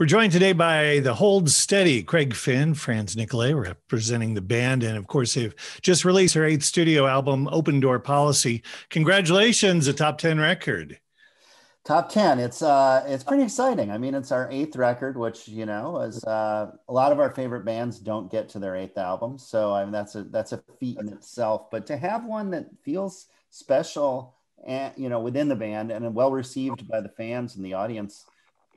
We're joined today by the Hold Steady, Craig Finn, Franz Nicolay, representing the band. And of course, they've just released their eighth studio album, Open Door Policy. Congratulations, a top 10 record. Top 10. It's uh it's pretty exciting. I mean, it's our eighth record, which, you know, is uh a lot of our favorite bands don't get to their eighth album. So I mean that's a that's a feat in itself. But to have one that feels special and you know within the band and well received by the fans and the audience,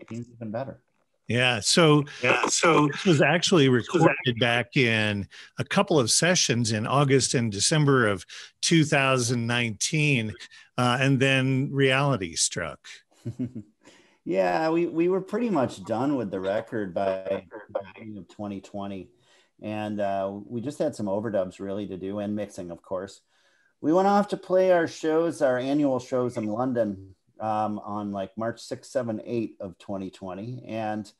it means even better. Yeah. So, yeah. So this was actually recorded back in a couple of sessions in August and December of 2019, uh, and then reality struck. yeah, we we were pretty much done with the record by, by 2020, and uh, we just had some overdubs really to do and mixing, of course. We went off to play our shows, our annual shows in London um, on like March 6, 7, 8 of 2020. And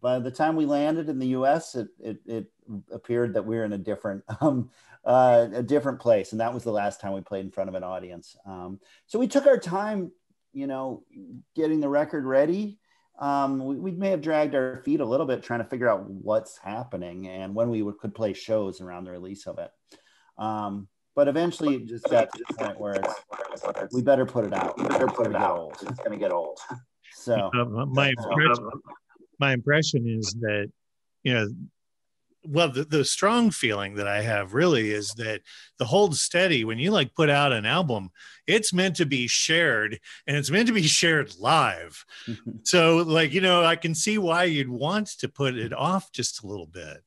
by the time we landed in the US, it, it, it appeared that we were in a different, um, uh, a different place. And that was the last time we played in front of an audience. Um, so we took our time, you know, getting the record ready. Um, we, we, may have dragged our feet a little bit trying to figure out what's happening and when we would, could play shows around the release of it. But eventually it just got to the point where it's, we better put it out. We better put it out. It's going to get old. So uh, my impression, my impression is that you know well the, the strong feeling that i have really is that the hold steady when you like put out an album it's meant to be shared and it's meant to be shared live so like you know i can see why you'd want to put it off just a little bit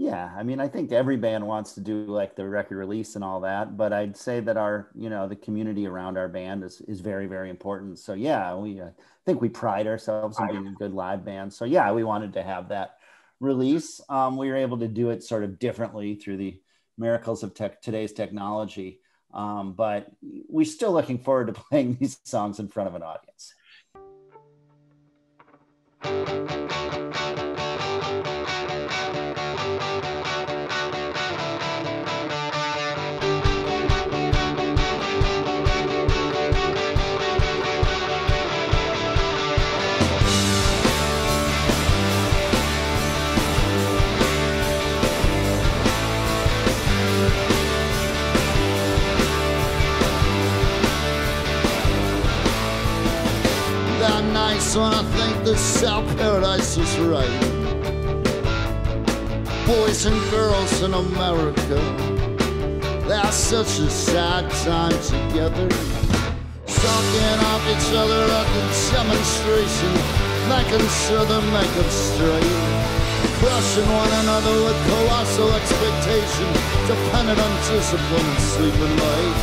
yeah, I mean, I think every band wants to do like the record release and all that, but I'd say that our, you know, the community around our band is is very very important. So yeah, we uh, think we pride ourselves in being a good live band. So yeah, we wanted to have that release. Um, we were able to do it sort of differently through the miracles of tech, today's technology. Um, but we're still looking forward to playing these songs in front of an audience. The Sal Paradise is right. Boys and girls in America, they are such a sad time together. Sucking off each other at the demonstration, making sure they make it straight. Crushing one another with colossal expectation, dependent on discipline and sleeping late.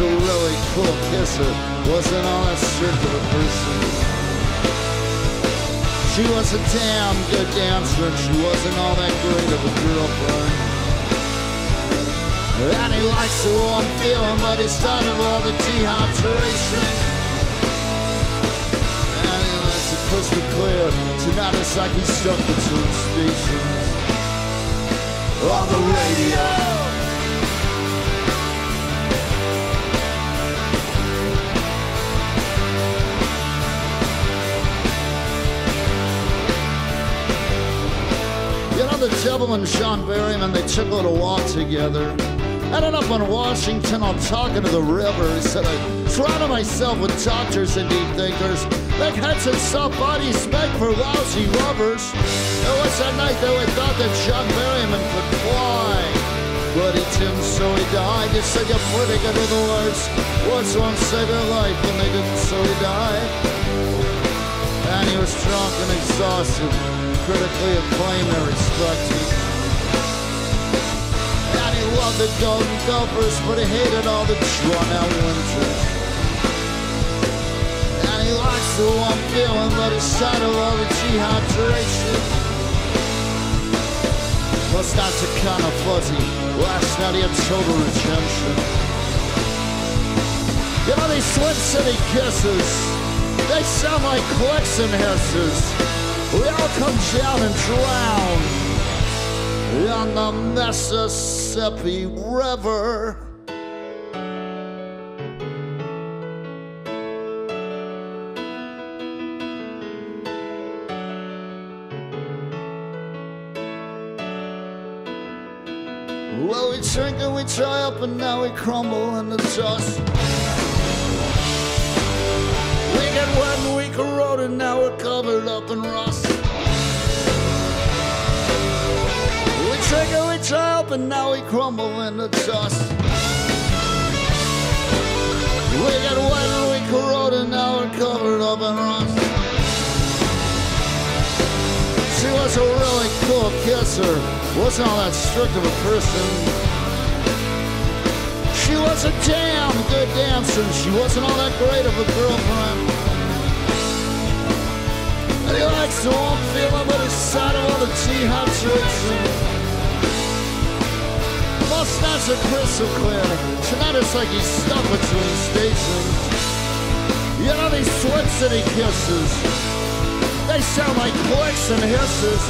So really cool kisser wasn't all that strict of a person. She was a damn good dancer and she wasn't all that great of a girlfriend. And he likes the warm feeling, but he's tired of all the dehydration. And he lets it crystal clear. Tonight it's like he's stuck between stations. On the radio. The gentleman, John Berryman, they took a little walk together. Ended up on Washington, I'm talking to the river. He said, I surrounded myself with doctors and deep thinkers. Make heads and soft bodies make for lousy lovers. It was that night that we thought that John Berryman could fly. But he didn't, so he died. You said you're pretty good with the words. Words won't save your life, and they didn't, so he died. And he was drunk and exhausted critically acclaimed and respected. And he loved the Golden Gophers, but he hated all the drawn-out winters. And he likes the warm feeling, but he's tired of all the dehydration. Well, not to kind of fuzzy. Last night he had total redemption. You know these Twin City kisses, they sound like clicks and hisses. We all come down and drown in the Mississippi River. Well, we drink and we dry up and now we crumble in the dust. We get wet and we corrupt and now we're covered up in rust. We and we dry up and now we crumble in the dust. We get wet and we corrode and now we're covered up in rust. She was a really cool kisser, wasn't all that strict of a person. She was a damn good dancer, she wasn't all that great of a girlfriend. And he likes to walk feeling the side of all the jihad tricks. Mustache are crystal clear, tonight it's like he's stuck between stations. You know these sweat city kisses. They sound like clicks and hisses.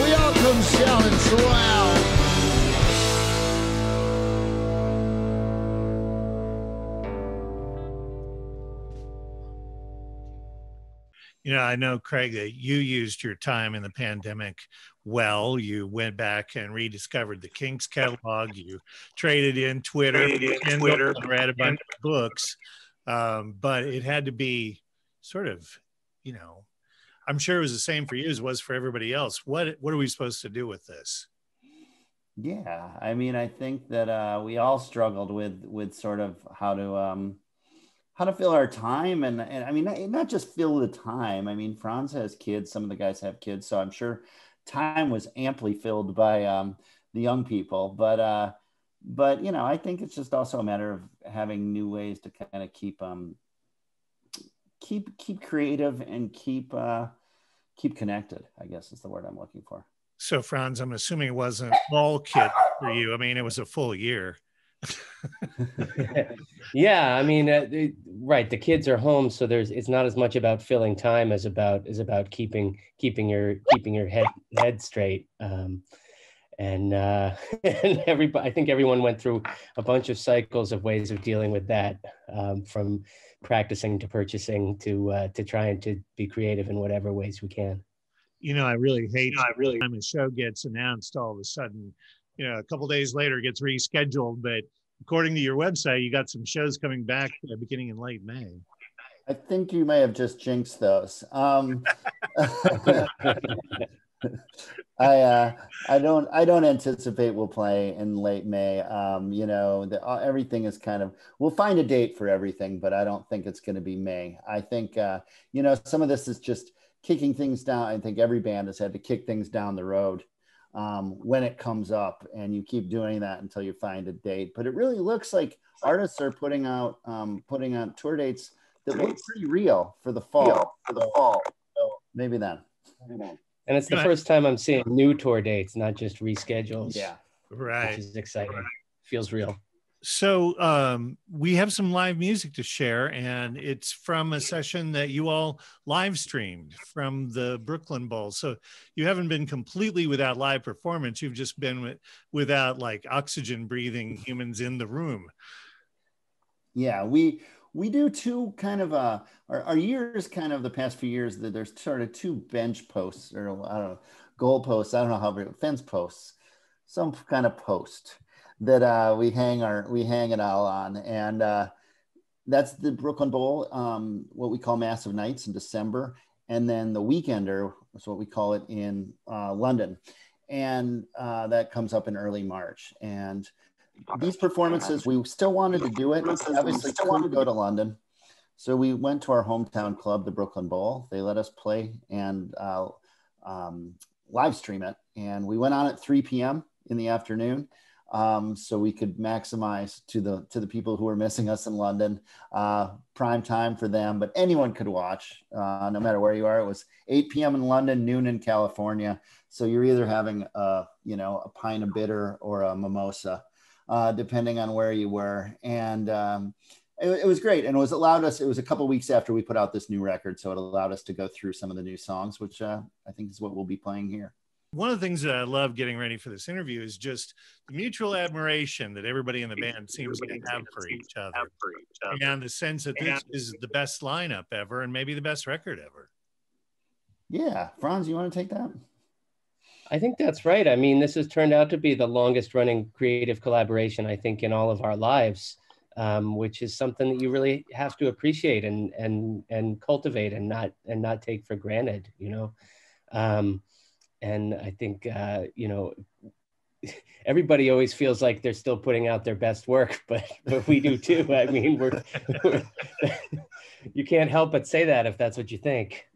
We all come and drown. You know, I know, Craig, that you used your time in the pandemic well. You went back and rediscovered the Kinks catalog. You traded in Twitter, traded in Kindle, Twitter, read a bunch of books. Um, but it had to be sort of, you know, I'm sure it was the same for you as was for everybody else. What what are we supposed to do with this? Yeah, I mean, I think that uh, we all struggled with with sort of how to um, how to fill our time, and and I mean, not, not just fill the time. I mean, Franz has kids. Some of the guys have kids, so I'm sure time was amply filled by um, the young people. But uh, but you know, I think it's just also a matter of having new ways to kind of keep um, keep keep creative and keep uh, keep connected. I guess is the word I'm looking for. So, Franz, I'm assuming it wasn't all kit for you. I mean, it was a full year. Yeah, I mean, uh, right. The kids are home, so there's it's not as much about filling time as about is about keeping keeping your keeping your head head straight. Um, and uh, and everybody, I think everyone went through a bunch of cycles of ways of dealing with that, um, from practicing to purchasing to uh, to trying to be creative in whatever ways we can. You know, I really hate you know, I really time a show gets announced all of a sudden. You know, a couple days later gets rescheduled, but according to your website, you got some shows coming back uh, beginning in late May. I think you may have just jinxed those. Um, I uh, I don't I don't anticipate we'll play in late May. Um, you know, the, uh, everything is kind of we'll find a date for everything, but I don't think it's going to be May. I think uh, you know some of this is just kicking things down. I think every band has had to kick things down the road um, when it comes up, and you keep doing that until you find a date. But it really looks like artists are putting out um, putting out tour dates that look pretty real for the fall. For the fall, so maybe then. And it's the first time I'm seeing new tour dates, not just reschedules. Yeah. Right. Which is exciting. Right. Feels real. So um, we have some live music to share, and it's from a session that you all live streamed from the Brooklyn Bowl. So you haven't been completely without live performance. You've just been with, without like oxygen breathing humans in the room. Yeah, we we do two kind of uh our, our years kind of the past few years that there's sort of two bench posts or I don't know goal posts I don't know how fence posts some kind of post that uh we hang our we hang it all on and uh that's the Brooklyn Bowl um what we call massive nights in December and then the weekender is what we call it in uh, London and uh, that comes up in early March and these performances, we still wanted to do it. Obviously, still wanted to go to London. So we went to our hometown club, the Brooklyn Bowl. They let us play and uh, um, live stream it. And we went on at 3 p.m. in the afternoon. Um, so we could maximize to the to the people who were missing us in London, uh, prime time for them. But anyone could watch, uh, no matter where you are. It was 8 p.m. in London, noon in California. So you're either having a you know a pint of bitter or a mimosa uh, depending on where you were. And um, it, it, was great. And it was allowed us, it was a couple weeks after we put out this new record. So it allowed us to go through some of the new songs, which uh, I think is what we'll be playing here. One of the things that I love getting ready for this interview is just the mutual admiration that everybody in the band seems to have for each other, and the sense that this is the best lineup ever and maybe the best record ever. Yeah, Franz, you want to take that? I think that's right. I mean, this has turned out to be the longest running creative collaboration, I think, in all of our lives, um, which is something that you really have to appreciate and and and cultivate and not and not take for granted, you know. Um, and I think uh, you know everybody always feels like they're still putting out their best work, but but we do too. I mean, we're, we're you can't help but say that if that's what you think.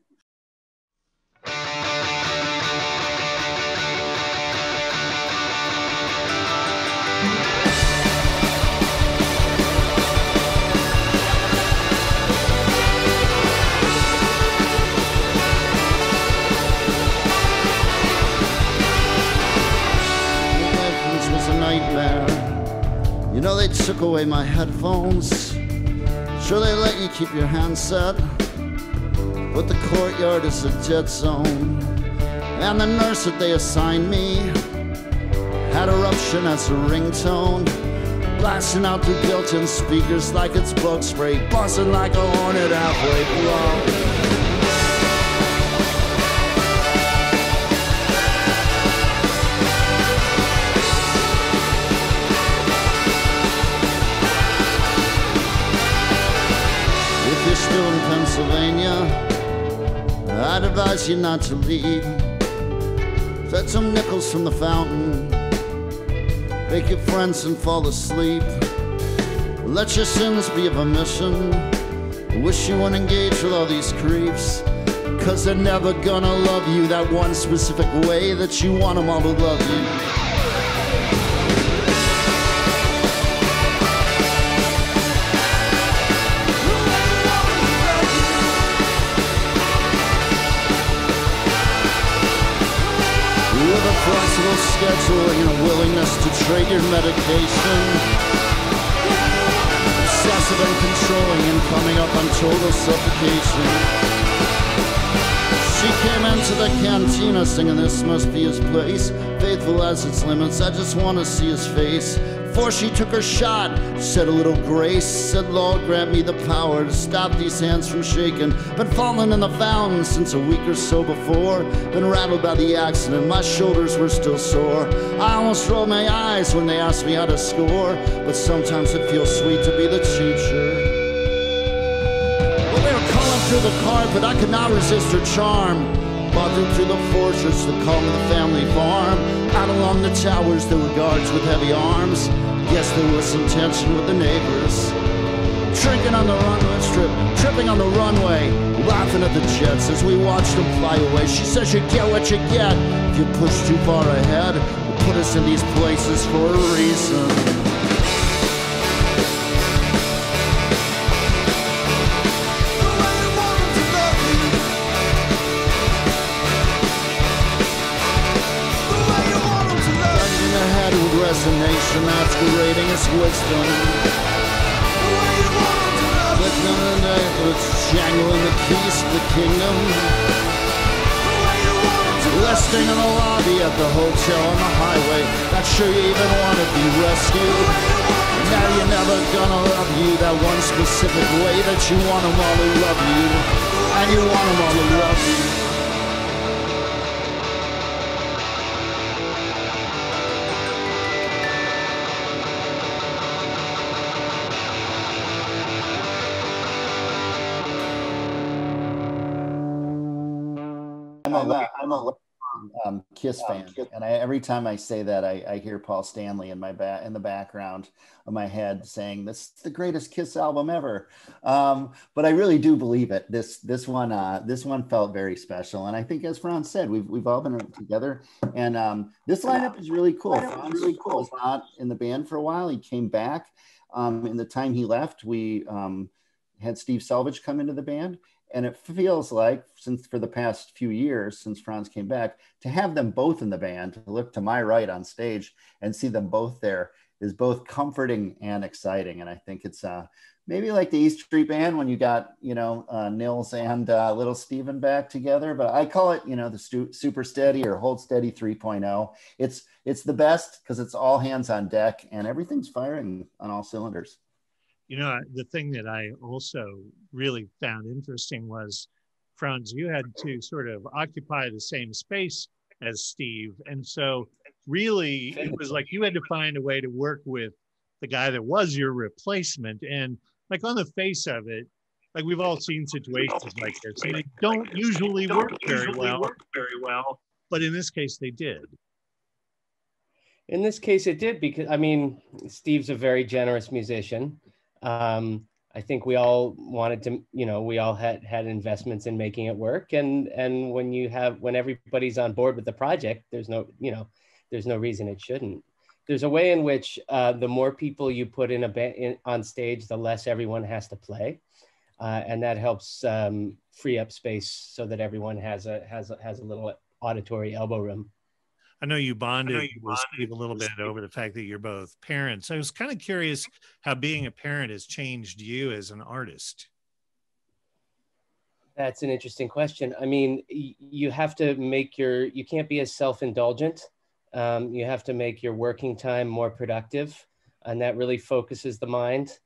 You know, they took away my headphones. Sure, they let you keep your handset, but the courtyard is a dead zone. And the nurse that they assigned me had eruption as a ringtone, blasting out through built-in speakers like it's bug spray, buzzing like a hornet halfway blown. Pennsylvania. I'd advise you not to leave. Fed some nickels from the fountain. Make your friends and fall asleep. Let your sins be of omission. Wish you wouldn't engage with all these creeps. Cause they're never gonna love you that one specific way that you want them all to love you. Flexible schedule and a willingness to trade your medication. Obsessive and controlling and coming up on total suffocation. She came into the cantina singing this must be his place. Faithful as its limits, I just wanna see his face. Before she took her shot, said a little grace. Said, Lord, grant me the power to stop these hands from shaking. Been falling in the fountain since a week or so before. Been rattled by the accident, my shoulders were still sore. I almost rolled my eyes when they asked me how to score. But sometimes it feels sweet to be the teacher. Through the carpet, I could not resist her charm. Marching through the fortress that called me the family farm. Along the towers, there were guards with heavy arms. Guess there was some tension with the neighbors. Drinking on the runway strip, tripping on the runway, laughing at the jets as we watched them fly away. She says you get what you get if you push too far ahead. Will put us in these places for a reason. Fascination masquerading as wisdom. None of that jangling the keys to the kingdom. Resting in the lobby at the hotel on the highway. Not sure you even want to be rescued. Now you're never gonna love you that one specific way that you want them all to love you. And you want them all to love you. I'm a, I'm a um, Kiss fan, and I, every time I say that, I, I hear Paul Stanley in my back in the background of my head saying, "This is the greatest Kiss album ever." Um, but I really do believe it. This this one uh, this one felt very special, and I think, as Franz said, we've we've all been together, and um, this lineup is really cool. Franz really cool. was not in the band for a while. He came back. Um, in the time he left, we um, had Steve Selvidge come into the band and it feels like, since for the past few years, since Franz came back, to have them both in the band, to look to my right on stage and see them both there is both comforting and exciting. And I think it's uh, maybe like the East Street Band when you got, you know, uh, Nils and uh, Little Steven back together. But I call it, you know, the stu- Super Steady or Hold Steady 3.0. It's it's the best because it's all hands on deck and everything's firing on all cylinders you know, the thing that I also really found interesting was, Franz, you had to sort of occupy the same space as Steve. And so really it was like you had to find a way to work with the guy that was your replacement. And like on the face of it, like we've all seen situations like this, and they don't usually work very well. Very well, but in this case, they did. In this case, it did because I mean, Steve's a very generous musician. Um, I think we all wanted to, you know, we all had had investments in making it work, and and when you have when everybody's on board with the project, there's no, you know, there's no reason it shouldn't. There's a way in which uh, the more people you put in a band on stage, the less everyone has to play, uh, and that helps um, free up space so that everyone has a has a, has a little auditory elbow room. I know you bonded, know you bonded Steve a little bit over the fact that you're both parents. I was kind of curious how being a parent has changed you as an artist. That's an interesting question. I mean, you have to make your, you can't be as self indulgent. Um, you have to make your working time more productive, and that really focuses the mind.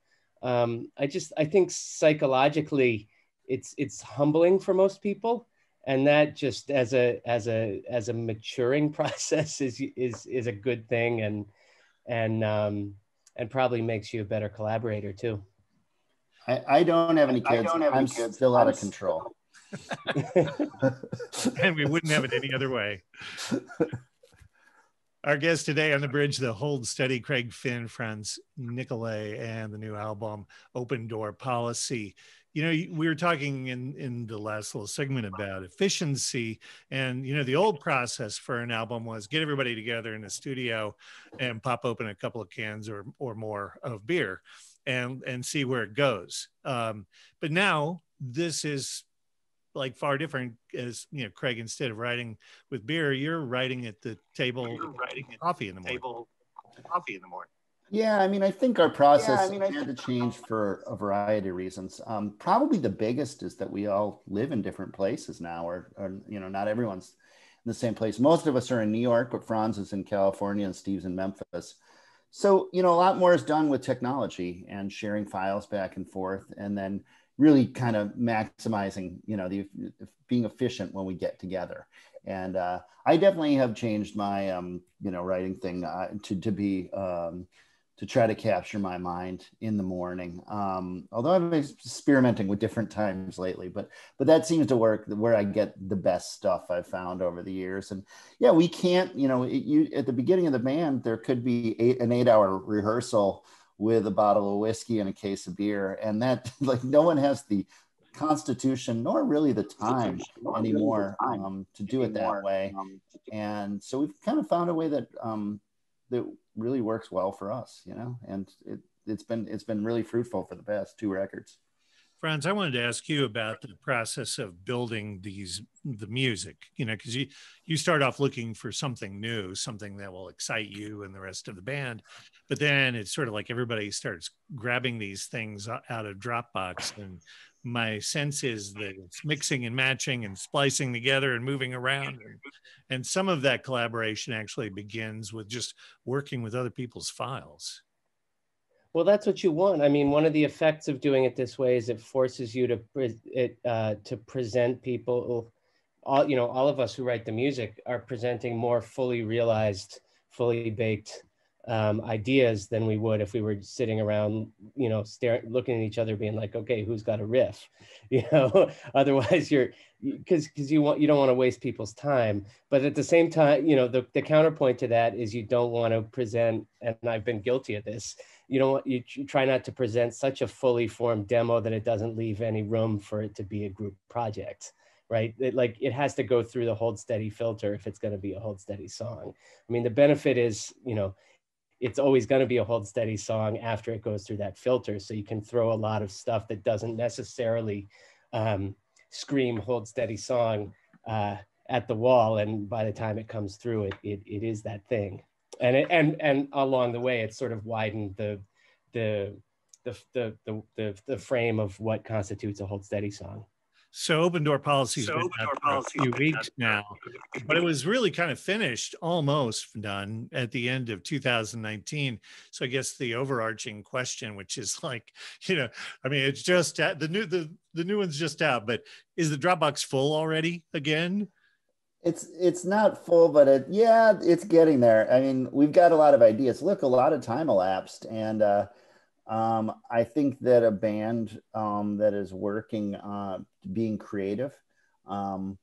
Um, I just, I think psychologically, it's it's humbling for most people and that just as a as a as a maturing process is is is a good thing and and um and probably makes you a better collaborator too. I, I don't have any kids. have i'm any kids. still out of control. And we wouldn't have it any other way. Our guest today on the bridge the hold steady craig finn franz nicolay and the new album open door policy you know we were talking in in the last little segment about efficiency and you know the old process for an album was get everybody together in the studio and pop open a couple of cans or or more of beer and and see where it goes. Um, but now this is like far different as you know craig instead of writing with beer you're writing at the table you're writing coffee in the morning. table coffee in the morning yeah, I mean, I think our process yeah, I mean, I had to change for a variety of reasons. Um, probably the biggest is that we all live in different places now, or, or, you know, not everyone's in the same place. Most of us are in New York, but Franz is in California and Steve's in Memphis. So, you know, a lot more is done with technology and sharing files back and forth, and then really kind of maximizing, you know, the being efficient when we get together. And uh, I definitely have changed my, um, you know, writing thing uh, to to be. Um, to try to capture my mind in the morning. Um, although I've been experimenting with different times lately, but but that seems to work where I get the best stuff I've found over the years. And yeah, we can't, you know, it, you at the beginning of the band there could be eight, an eight hour rehearsal with a bottle of whiskey and a case of beer, and that like no one has the constitution nor really the time anymore um, to do it that way. Um, and so we've kind of found a way that um, that really works well for us, you know, and it, it's been it's been really fruitful for the past two records. Franz, I wanted to ask you about the process of building these the music, you know, because you you start off looking for something new, something that will excite you and the rest of the band, but then it's sort of like everybody starts grabbing these things out of Dropbox and my sense is that it's mixing and matching and splicing together and moving around. And, and, some of that collaboration actually begins with just working with other people's files. Well that's what you want. I mean one of the effects of doing it this way is it forces you to it uh, to present people all you know all of us who write the music are presenting more fully realized fully baked um, ideas than we would if we were sitting around, you know, staring, looking at each other, being like, okay, who's got a riff, you know? Otherwise, you're because because you want you don't want to waste people's time, but at the same time, you know, the the counterpoint to that is you don't want to present, and I've been guilty of this. You don't you, you try not to present such a fully formed demo that it doesn't leave any room for it to be a group project right? It, like it has to go through the hold steady filter if it's going to be a hold steady song. I mean, the benefit is, you know, it's always going to be a hold steady song after it goes through that filter. So you can throw a lot of stuff that doesn't necessarily um, scream hold steady song uh, at the wall. And by the time it comes through, it, it, it is that thing. And, it, and, and along the way, it's sort of widened the, the, the, the, the, the, the frame of what constitutes a hold steady song. So open door policy has so been out for a few weeks now, but it was really kind of finished, almost done at the end of 2019. So I guess the overarching question, which is like, you know, I mean, it's just the new the the new one's just out, but is the Dropbox full already again? It's it's not full, but it yeah, it's getting there. I mean, we've got a lot of ideas. Look, a lot of time elapsed, and uh, um, I think that a band um, that is working uh, being creative um,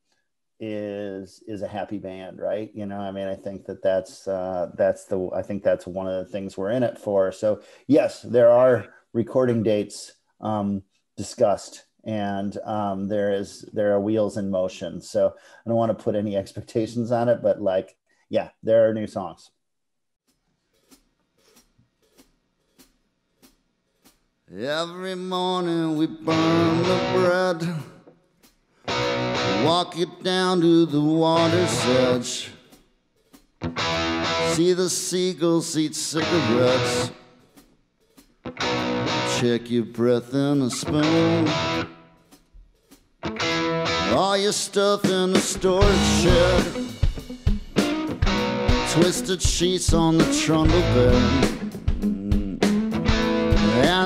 is is a happy band, right? You know, I mean, I think that that's uh, that's the I think that's one of the things we're in it for. So yes, there are recording dates um, discussed and um, there is there are wheels in motion. So I don't want to put any expectations on it, but like, yeah, there are new songs. Every morning we burn the bread, walk it down to the water's edge. See the seagulls eat cigarettes. Check your breath in a spoon. All your stuff in a storage shed. Twisted sheets on the trundle bed.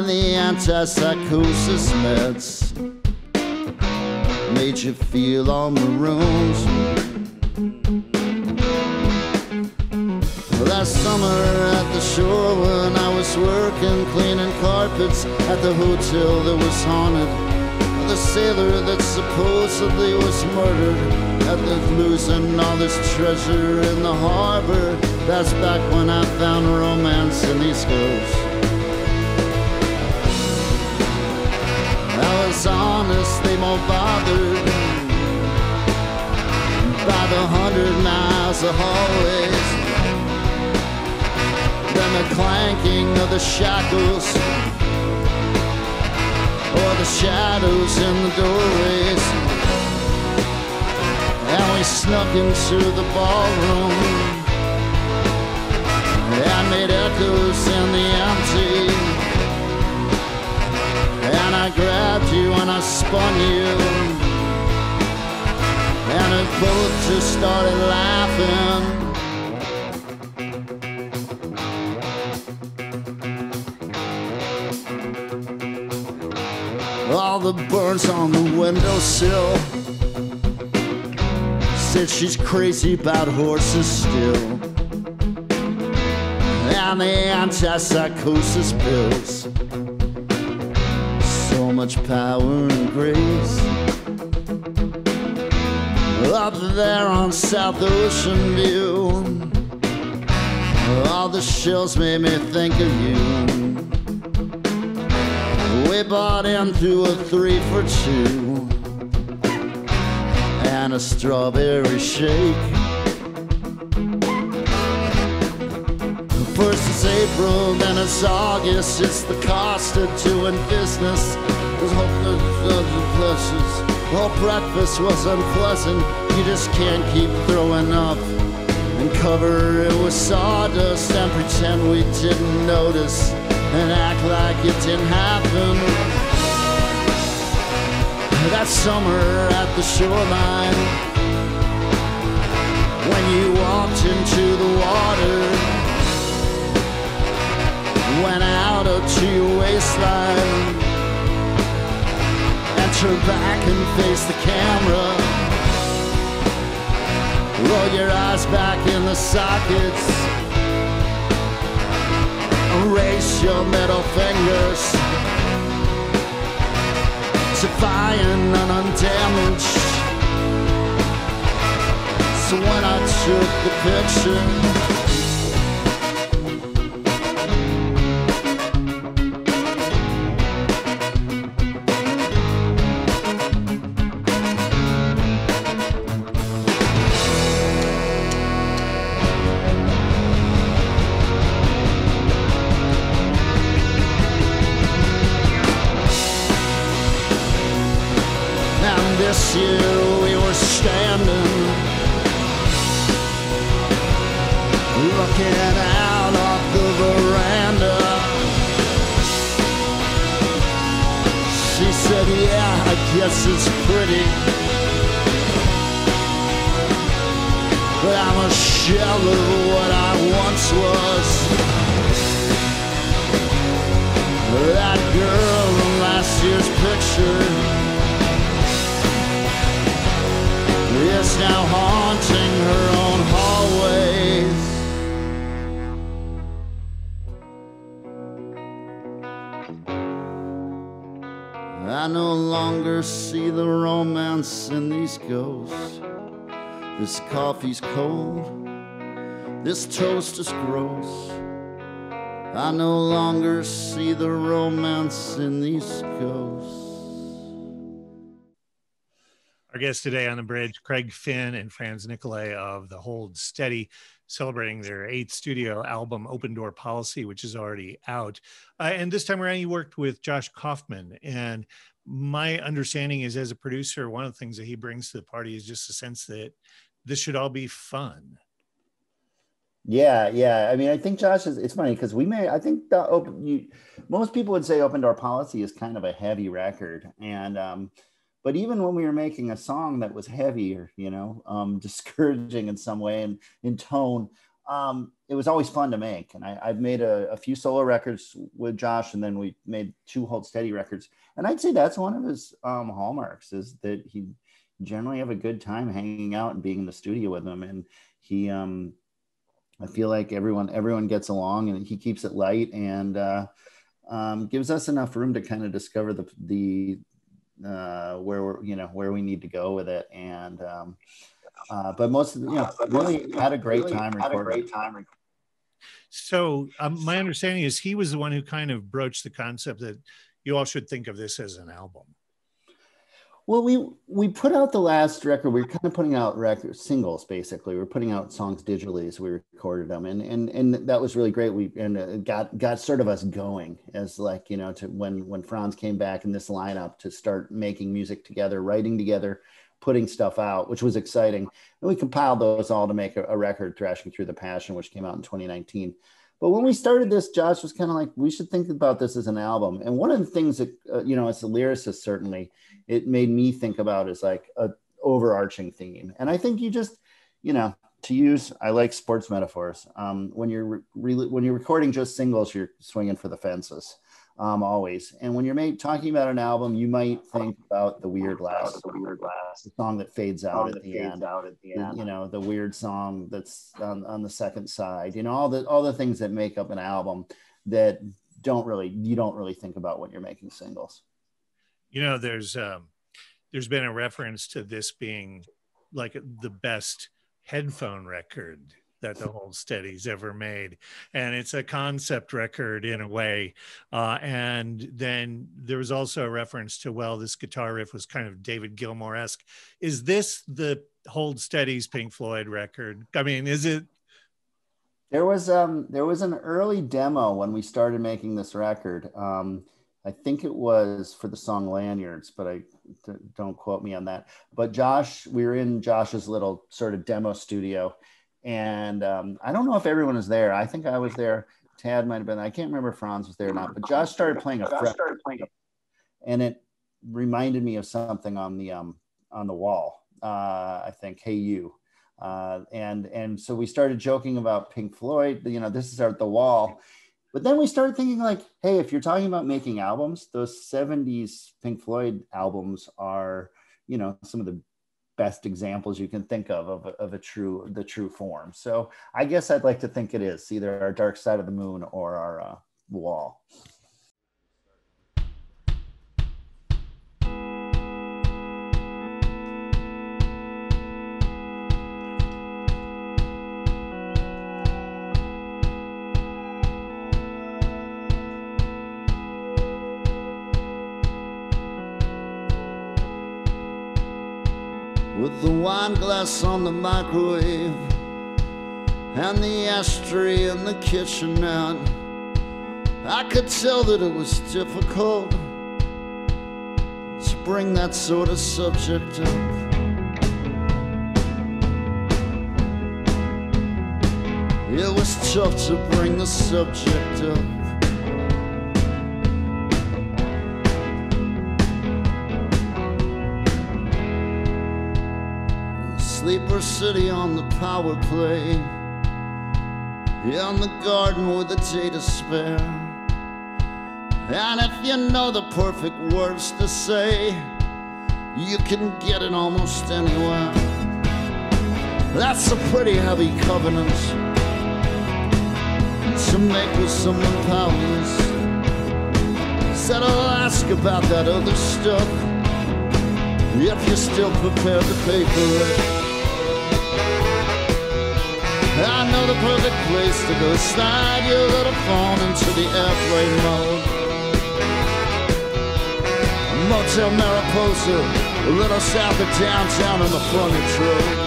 The antipsychosis meds made you feel all maroons. Last summer at the shore when I was working cleaning carpets at the hotel that was haunted the sailor that supposedly was murdered at the losing all this treasure in the harbor. That's back when I found romance in these girls. They more bothered by the hundred miles of hallways than the clanking of the shackles or the shadows in the doorways. And we snuck into the ballroom and made echoes in the empty. I spun you. And we both just started laughing. all the burns on the windowsill. Said she's crazy about horses still. And the antipsychosis pills. Much power and grace. Up there on South Ocean View. All the shells made me think of you we bought into a three for two and a strawberry shake. April, then it's August. It's the cost of doing business. There's the pleasures. Well, breakfast was unpleasant. You just can't keep throwing up and cover it with sawdust and pretend we didn't notice and act like it didn't happen. That summer at the shoreline, when you walked into the water, went out to your waistline, and turned back and faced the camera. Roll your eyes back in the sockets. Raise your middle fingers. Defiant and undamaged. So when I took the picture this year we were standing. Looking out of the veranda. She said yeah i guess it's pretty. But i'm a shell of what i once was. That girl in last year's picture. darkness now haunting her own hallways. I no longer see the romance in these ghosts. This coffee's cold, this toast is gross. I no longer see the romance in these ghosts. Our guests today on the bridge, Craig Finn and Franz Nicolay of the Hold Steady, celebrating their eighth studio album, Open Door Policy, which is already out. Uh, and this time around, you worked with Josh Kaufman. And my understanding is, as a producer, one of the things that he brings to the party is just a sense that this should all be fun. Yeah, yeah. I mean, I think Josh is. It's funny because we may. I think the open. You, most people would say Open Door Policy is kind of a heavy record, and um, but even when we were making a song that was heavier, you know, um, discouraging in some way and in tone, um, it was always fun to make. And I, have made a, a, few solo records with Josh, and then we made two Hold Steady records. And I'd say that's one of his um, hallmarks is that he generally have a good time hanging out and being in the studio with him. And he, um, I feel like everyone everyone gets along, and he keeps it light and uh, um, gives us enough room to kind of discover the the uh, where we're, you know, where we need to go with it. And, um, uh, but most of the, you know, really had a great time recording. a Great time So um, my understanding is he was the one who kind of broached the concept that you all should think of this as an album. Well, we we put out the last record. We were kind of putting out record singles, basically. We are putting out songs digitally as we recorded them, and and and that was really great. We and it got got sort of us going as like you know to when when Franz came back in this lineup to start making music together, writing together, putting stuff out, which was exciting. And we compiled those all to make a, a record, "Thrashing Through the Passion," which came out in 2019. But when we started this, Josh was kind of like, we should think about this as an album. And one of the things that, uh, you know, as a lyricist, certainly, it made me think about is like a overarching theme. And I think you just, you know, to use, I like sports metaphors. Um, when you're re- when you're recording just singles, you're swinging for the fences um, always. And when you're made, talking about an album, you might think about the weird last, the weird last, the song that fades out at the end, out at the end. you know, the weird song that's on, on the second side. You know, all the all the things that make up an album that don't really you don't really think about when you're making singles. You know, there's um, there's been a reference to this being like the best headphone record that the Hold Steady's ever made. And it's a concept record in a way. Uh, and then there was also a reference to, well, this guitar riff was kind of David Gilmour esque. Is this the Hold Steady's Pink Floyd record? I mean, is it? There was um there was an early demo when we started making this record. Um, I think it was for the song Lanyards, but I don't quote me on that. But Josh, we were in Josh's little sort of demo studio, and um, I don't know if everyone was there. I think I was there. Tad might have been. I can't remember if Franz was there or not. But Josh started playing a fret, started playing a, and it reminded me of something on the um, on the wall. Uh, I think, "Hey You," uh, and and so we started joking about Pink Floyd. You know, this is our the wall. But then we started thinking like, hey, if you're talking about making albums, those 70s Pink Floyd albums are, you know, some of the best examples you can think of of a, of a true the true form. So I guess I'd like to think it is either our Dark Side of the Moon or our uh, Wall. With the wine glass on the microwave and the ashtray in the kitchenette. I could tell that it was difficult to bring that sort of subject up. It was tough to bring the subject up. Sleeper City on the power play. In the garden with a day to spare. And if you know the perfect words to say, you can get it almost anywhere. That's a pretty heavy covenant to make with someone powerless. Said I'll ask about that other stuff if you're still prepared to pay for it. Know the perfect place to go slide your little phone into the airplane mode. Motel Mariposa, a little south of downtown on the frontage road.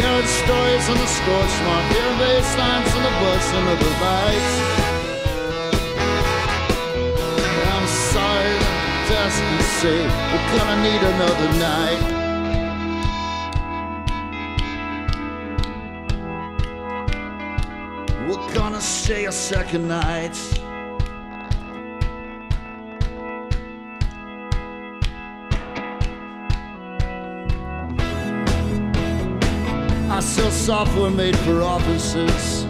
Hearing stories on the scorch mark, hearing bass lines and the buzzing of the lights. I'm sorry, to say we're gonna need another night. Gonna a second night. I sell software made for offices.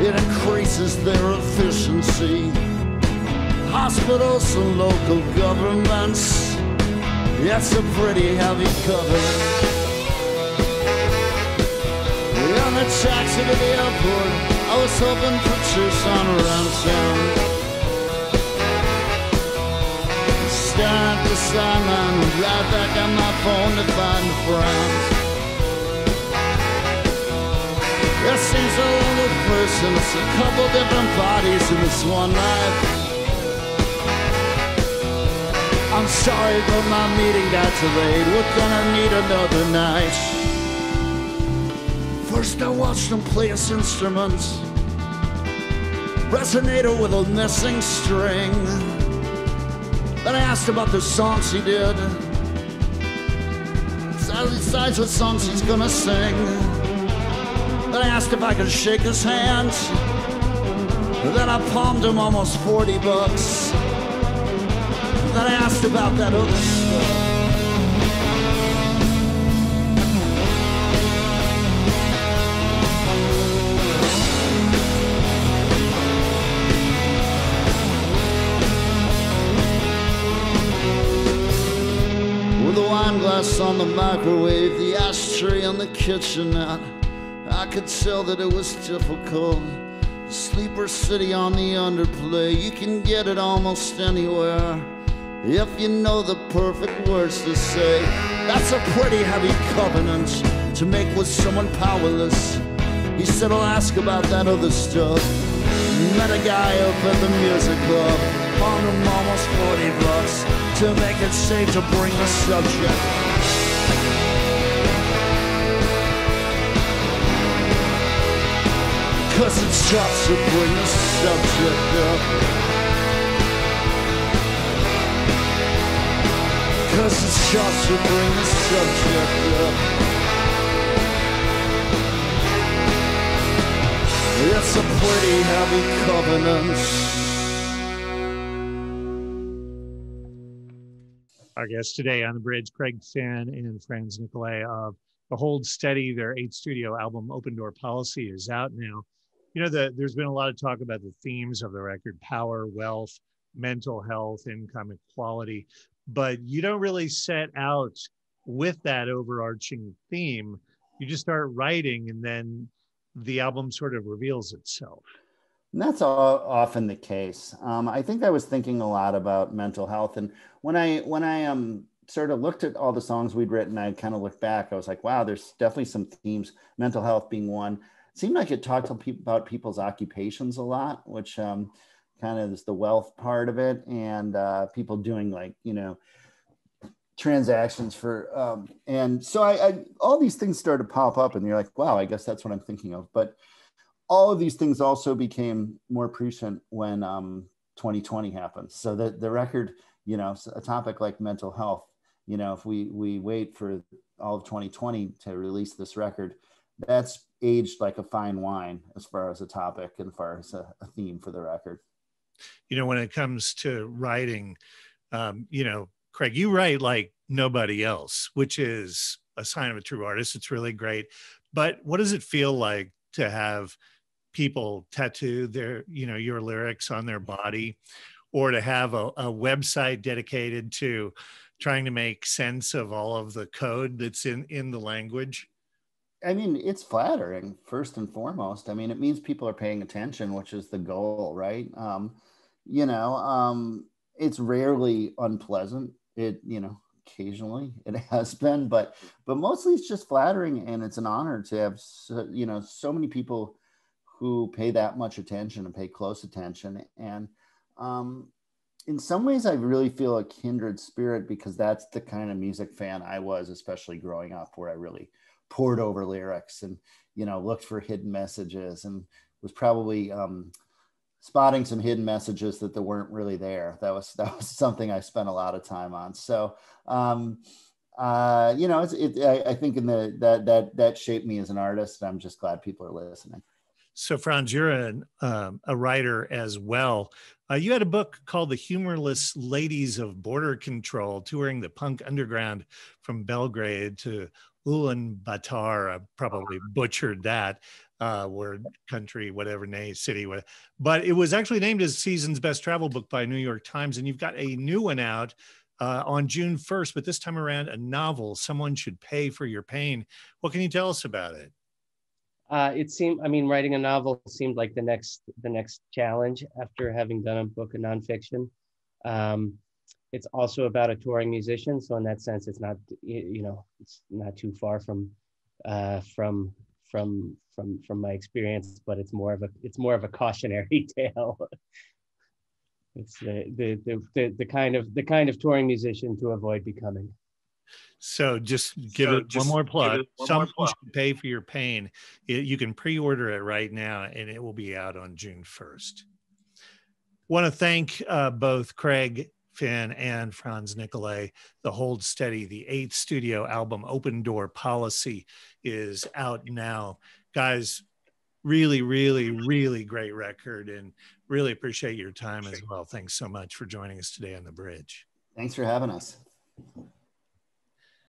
It increases their efficiency. Hospitals and local governments. It's a pretty heavy covenant. On the taxi to the airport, was hoping for Tucson around town. Start the sideline, right back on my phone to find the frowns. There seems a little person, it's a couple different bodies in this one life. I'm sorry, but my meeting got delayed. We're gonna need another night. First, I watched him play his instruments. Resonator with a missing string. Then I asked about the songs he did. Besides what songs he's gonna sing. Then I asked if I could shake his hand. Then I palmed him almost 40 bucks. Then I asked about that other glass on the microwave, the ashtray on the kitchenette. I could tell that it was difficult. Sleeper City on the underplay, you can get it almost anywhere. If you know the perfect words to say, that's a pretty heavy covenant to make with someone powerless. He said, I'll ask about that other stuff. Met a guy up at the music club, found him almost 40 bucks to make it safe to bring the subject. Cause it's tough to bring the subject up. Cause it's tough to bring the subject up. It's a pretty heavy covenant. Our guest today on the bridge, Craig Finn and Franz Nicolay of the Hold Steady, their eighth studio album, Open Door Policy, is out now. You know, the, there's been a lot of talk about the themes of the record power, wealth, mental health, income equality, but you don't really set out with that overarching theme. You just start writing, and then the album sort of reveals itself. And that's all, often the case. Um, I think I was thinking a lot about mental health, and when I when I um sort of looked at all the songs we'd written, I kind of looked back. I was like, wow, there's definitely some themes. Mental health being one. Seemed like it talked to people about people's occupations a lot, which um, kind of is the wealth part of it, and uh, people doing like you know transactions for um, and so I, I all these things started to pop up and you're like wow i guess that's what i'm thinking of. But all of these things also became more prescient when um, 2020 happened. So the, the record you know a topic like mental health you know if we we wait for all of 2020 to release this record that's aged like a fine wine as far as a topic and as far as a, a theme for the record you know when it comes to writing um, you know Craig, you write like nobody else, which is a sign of a true artist. It's really great. But what does it feel like to have people tattoo their, you know, your lyrics on their body or to have a, a website dedicated to trying to make sense of all of the code that's in in the language? I mean, it's flattering first and foremost. I mean, it means people are paying attention, which is the goal, right? Um, you know, um, it's rarely unpleasant. It, you know, occasionally it has been, but but mostly it's just flattering, and it's an honor to have, so, you know, so many people who pay that much attention and pay close attention. And um, in some ways, I really feel a kindred spirit because that's the kind of music fan I was, especially growing up, where I really poured over lyrics and you know looked for hidden messages and was probably um, spotting some hidden messages that, that weren't really there. That was that was something I spent a lot of time on. So um, uh, you know, it's, it, I, I, think in the that that that shaped me as an artist. I'm just glad people are listening. So Franz, you're an, um, a writer as well. Uh, you had a book called The Humorless Ladies of Border Control, touring the punk underground from Belgrade to Ulaanbaatar. I probably butchered that uh, word, country, whatever, nay, city, whatever. but it was actually named as season's best travel book by New York Times. And you've got a new one out uh, on June 1st, but this time around, a novel, Someone Should Pay for Your Pain. What can you tell us about it? Uh, it seemed, I mean, writing a novel seemed like the next, the next challenge after having done a book of nonfiction. Um, it's also about a touring musician, so in that sense, it's not you know it's not too far from uh, from from from from my experience, but it's more of a it's more of a cautionary tale. it's the, the the the the kind of the kind of touring musician to avoid becoming. So just give so it just one more plug. One Someone more plug. should pay for your pain. It, you can pre-order it right now, and it will be out on June first. Want to thank uh, both Craig Finn and Franz Nicolay. The Hold Steady, the eighth studio album, Open Door Policy, is out now. Guys, really, really, really great record and really appreciate your time as well. Thanks so much for joining us today on the bridge. Thanks for having us.